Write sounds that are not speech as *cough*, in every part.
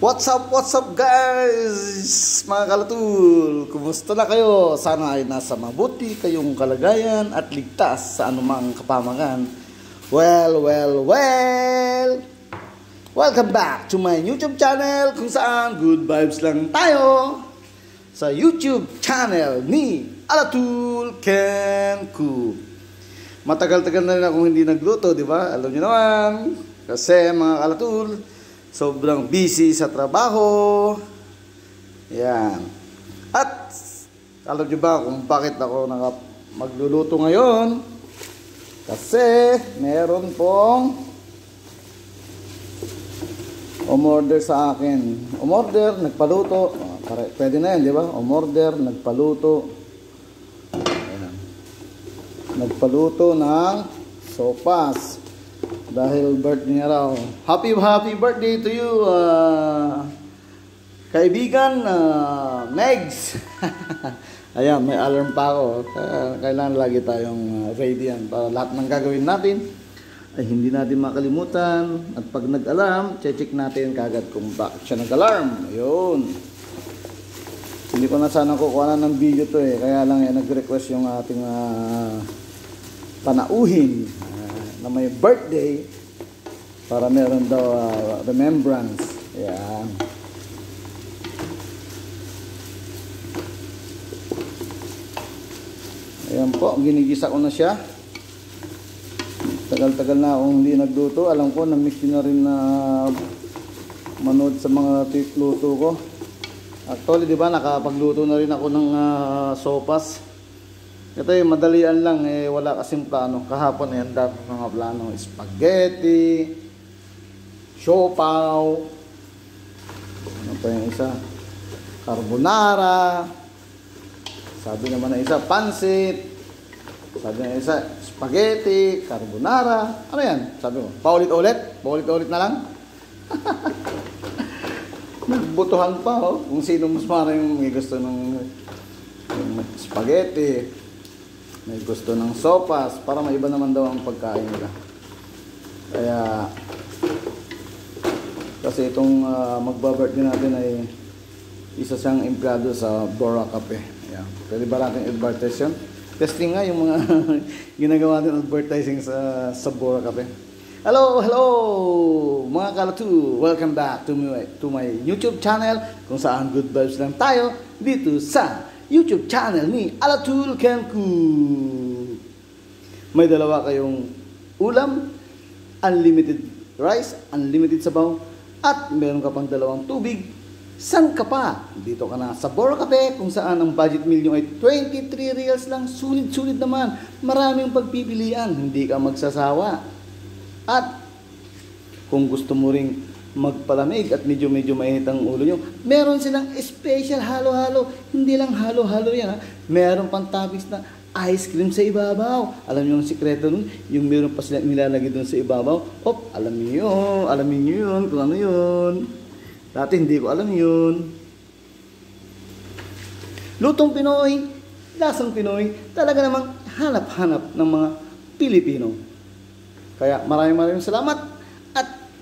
What's up, what's up guys? Mga kalatul, kumusta na kayo? Sana ay nasa mabuti kayong kalagayan at ligtas sa anumang kapamagan. Well, well, well! Welcome back to my YouTube channel kung saan good vibes lang tayo sa YouTube channel ni Alatul Kenku. Matagal-tagal na rin akong hindi nagluto, di ba? Alam niyo naman. Kasi mga kalatul, sobrang busy sa trabaho. Yan. At alam niyo ba kung bakit ako naka magluluto ngayon? Kasi meron pong umorder sa akin. Umorder, nagpaluto. Pare, pwede na yan, di ba? Umorder, nagpaluto. Ayan. Nagpaluto ng sopas. Dahil birthday niya raw. Happy, happy birthday to you, uh, kaibigan, uh, Megs. *laughs* Ayan, may alarm pa ako. Kailangan lagi tayong uh, ready yan para lahat ng gagawin natin ay hindi natin makalimutan. At pag nag-alarm, check natin kagad kung bakit siya nag-alarm. Ayun. Hindi ko na sana kukuha ng video to eh. Kaya lang eh, nag-request yung ating uh, panauhin uh, na may birthday para meron daw uh, remembrance. Ayan. Ayan po, ginigisa ko na siya. Tagal-tagal na akong hindi nagluto. Alam ko, na-miss na rin na manood sa mga luto ko. Actually, di ba, nakapagluto na rin ako ng uh, sopas. Ito yung madalian lang, eh, wala kasing plano. Kahapon, eh, ang mga plano. Spaghetti, siopaw, ano pa yung isa? Carbonara, sabi naman ng isa, pansit, sabi ng isa, spaghetti, carbonara. Ano yan? Sabi mo, paulit-ulit? Paulit-ulit na lang? *laughs* Nagbutuhan pa, oh. Kung sino mas marang may gusto ng ng spaghetti, may gusto ng sopas, para maiba naman daw ang pagkain nila. Kaya, kasi itong uh, magba-birthday natin ay isa siyang empleyado sa Bora Cafe. Ayan. Pwede ba natin advertise yun? Testing nga yung mga *laughs* ginagawa natin advertising sa, sa Bora Cafe. Hello, hello mga kalatu. Welcome back to my, to my YouTube channel kung saan good vibes lang tayo dito sa YouTube channel ni Alatul Kenku. May dalawa kayong ulam, unlimited rice, unlimited sabaw, at meron ka pang dalawang tubig, San ka pa? Dito ka na sa Bora Cafe kung saan ang budget meal nyo ay 23 reals lang. Sulit-sulit naman. Maraming pagpipilian. Hindi ka magsasawa. At kung gusto mo ring magpalamig at medyo-medyo mainit ang ulo nyo, meron silang special halo-halo. Hindi lang halo-halo yan. Ha? Meron pang topics na ice cream sa ibabaw. Alam niyo yung sikreto nun? Yung meron pa sila nilalagay doon sa ibabaw. Op, alam niyo yun. Alamin niyo yun kung ano yun. Dati hindi ko alam yun. Lutong Pinoy, lasang Pinoy, talaga namang hanap-hanap ng mga Pilipino. Kaya maraming maraming salamat at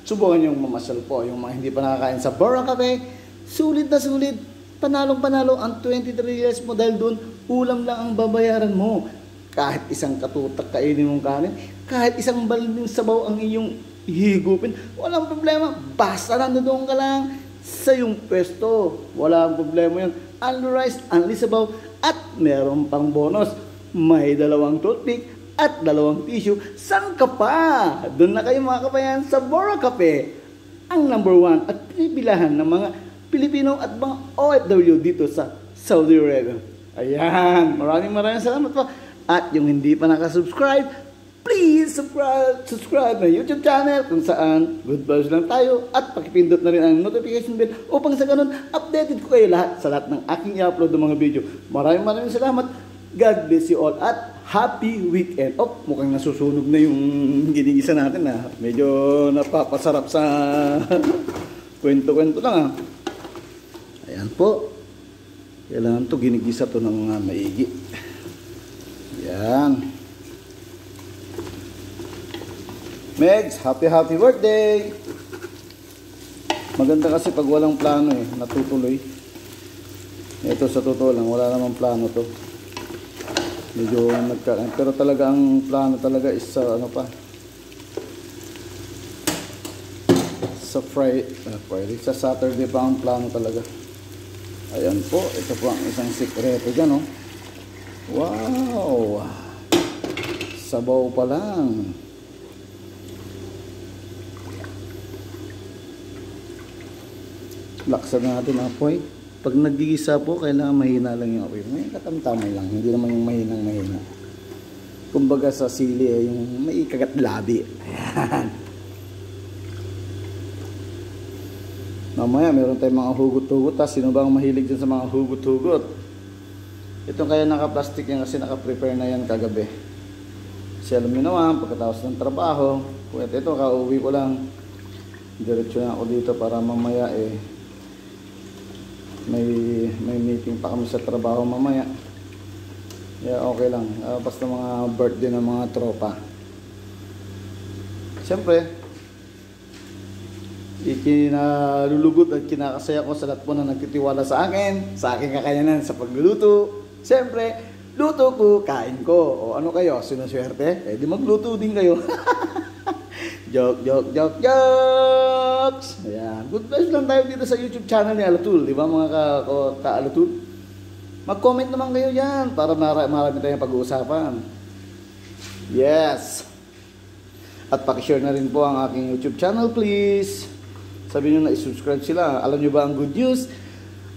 subukan yung mamasyal po, yung mga hindi pa nakakain sa Bora Cafe. Sulit na sulit, panalong panalo ang 23 years mo dahil doon ulam lang ang babayaran mo. Kahit isang katutak kainin mong kanin, kahit isang balbing sabaw ang iyong higupin, walang problema. Basta nandoon ka lang sa iyong pwesto. Walang problema yun. Only rice, only sabaw, at meron pang bonus. May dalawang toothpick at dalawang tissue. San ka pa? Doon na kayo mga kabayan sa Bora Cafe. Ang number one at pinipilahan ng mga Pilipino at mga OFW dito sa Saudi Arabia. Ayan, maraming maraming salamat po. At yung hindi pa nakasubscribe, please subscribe, subscribe na YouTube channel kung saan good vibes lang tayo at pakipindot na rin ang notification bell upang sa ganun updated ko kayo lahat sa lahat ng aking i-upload ng mga video. Maraming maraming salamat. God bless you all at happy weekend. Oh, mukhang nasusunog na yung ginigisa natin na. Medyo napapasarap sa *laughs* kwento-kwento lang ah. Ayan po. Kailangan to ginigisa to ng uh, maigi. Yan. Megs, happy happy birthday! Maganda kasi pag walang plano eh, natutuloy. Ito sa totoo lang, wala namang plano to. Medyo nagka... Pero talaga ang plano talaga is sa ano pa. Sa Friday, uh, Friday, sa Saturday pa ang plano talaga. Ayan po, ito po ang isang sikreto dyan oh. Wow! Sabaw pa lang. Laksan natin apoy. Pag nagigisa po, kailangan mahina lang yung apoy. May katamtamay lang, hindi naman yung mahinang mahina. Kumbaga sa sili, eh, yung may kagat labi. Mamaya, meron tayong mga hugot-hugot. Sino ba ang mahilig dyan sa mga hugot-hugot? Ito kaya naka-plastic yan kasi naka-prepare na yan kagabi. Kasi alam nyo naman, pagkatapos ng trabaho, ito, kauwi ko lang. Diretso na ako dito para mamaya eh, may may meeting pa kami sa trabaho mamaya. Yeah, okay lang. Uh, basta mga birthday ng mga tropa. Siyempre ikinalulugod at kinakasaya ko sa lahat po na nagtitiwala sa akin sa aking kakayanan sa pagluluto. Siyempre luto ko, kain ko. O ano kayo, sinuswerte eh di magluto din kayo *laughs* joke, joke, joke, jokes! Ayan, good vibes lang tayo dito sa YouTube channel ni Alatul di ba mga ka, ka mag-comment naman kayo yan para marami, marami tayong pag-uusapan. Yes! At pakishare na rin po ang aking YouTube channel please. Sabihin nyo na i-subscribe sila. Alam nyo ba ang good news?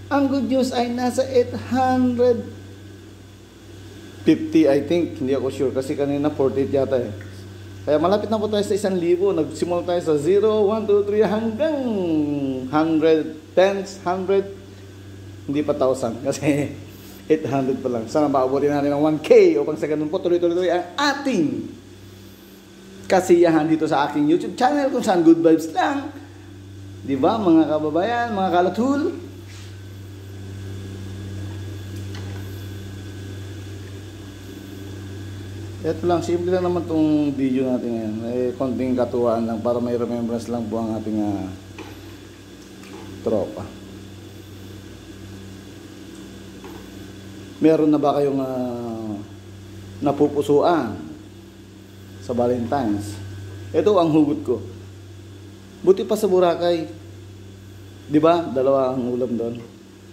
Ang good news ay nasa 800 50 I think, hindi ako sure kasi kanina 48 yata eh. Kaya malapit na po tayo sa 1,000. Nagsimula tayo sa 0, 1, 2, 3 hanggang 100, tens, 100, hindi pa 1,000 *laughs* kasi 800 pa lang. Sana maabutin natin ng 1K upang sa ganun po tuloy-tuloy ang ating kasiyahan dito sa aking YouTube channel kung saan good vibes lang. Di ba mga kababayan, mga kalatul? Ito lang, simple lang naman tong video natin ngayon. Eh, konting katuwaan lang para may remembrance lang po ang ating uh, tropa. Meron na ba kayong uh, napupusuan sa Valentine's? Ito ang hugot ko. Buti pa sa Boracay. Di ba? Dalawa ang ulam doon.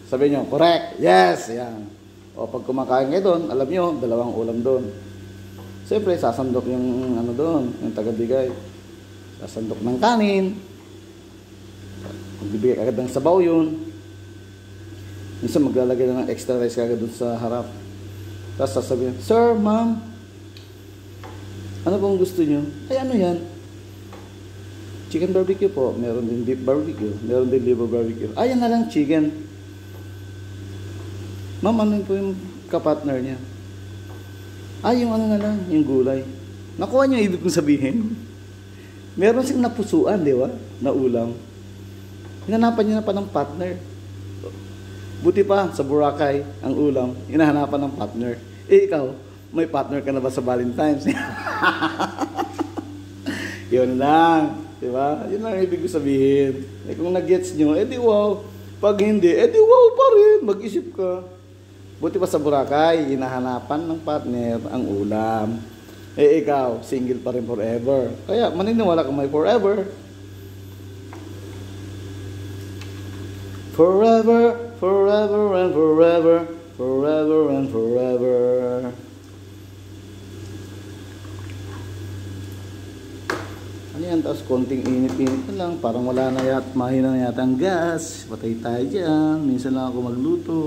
Sabi nyo, correct. Yes. Yan. O pag kumakain kayo doon, alam nyo, dalawang ulam doon. Siyempre, sasandok yung ano doon, yung tagabigay. Sasandok ng kanin. Magbibigay agad ng sabaw yun. Minsan maglalagay na ng extra rice kagad doon sa harap. Tapos sasabihin, Sir, Ma'am, ano pong gusto nyo? Ay, ano yan? Chicken barbecue po. Meron din beef barbecue. Meron din liver barbecue. Ay, yan na lang, chicken. Ma'am, ano po yung kapatner niya? Ay, yung ano na lang, yung gulay. Nakuha niyo ibig kong sabihin? Meron siyang napusuan, di ba? Na ulam. Hinanapan niya na pa ng partner. Buti pa, sa Boracay, ang ulam, hinahanapan ng partner. Eh, ikaw, may partner ka na ba sa Valentine's? *laughs* Yun lang. Di ba? Yun lang ibig ko sabihin. Eh, kung nag-gets nyo, eh di wow. Pag hindi, eh di wow pa rin. Mag-isip ka. Buti pa sa Boracay, hinahanapan ng partner ang ulam. Eh ikaw, single pa rin forever. Kaya maniniwala ka may forever. Forever, forever and forever, forever and forever. Ano yan? Tapos konting init-init lang. Parang wala na yat, mahina na yata ang gas. Patay tayo dyan. Minsan lang ako magluto.